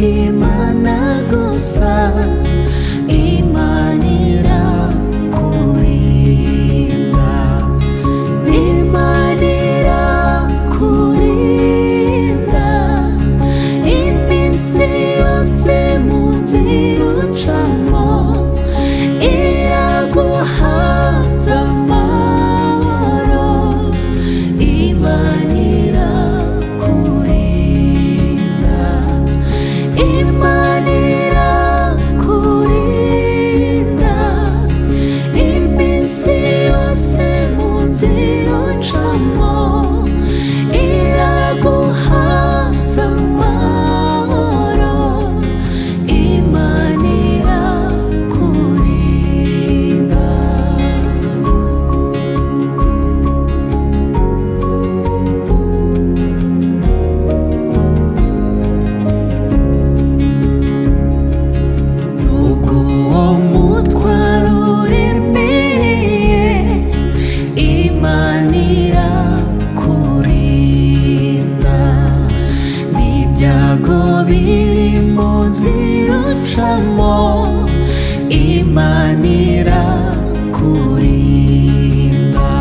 di mana ku salah romo Imana irakurimba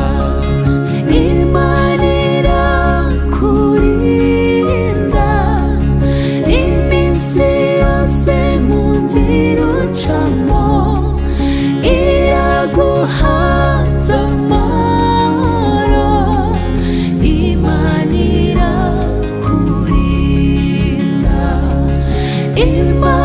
Imana irakurinda iminsi yose mu nzira ucamo iraguhaza amahoro. Imana irakurinda Imana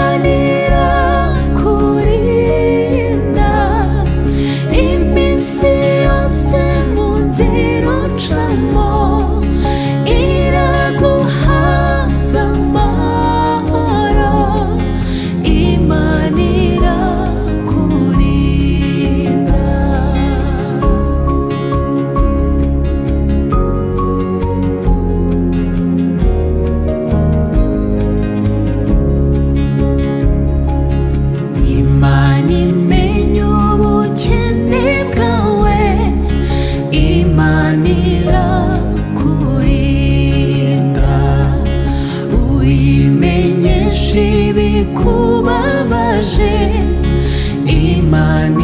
bikubabaje imana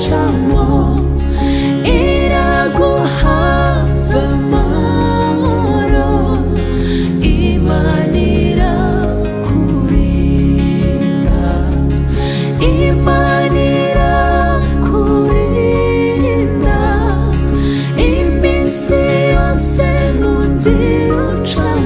gucamo iraguhaza amahoro imana irakurinda imana irakurinda iminsi yose mu nzira ucamo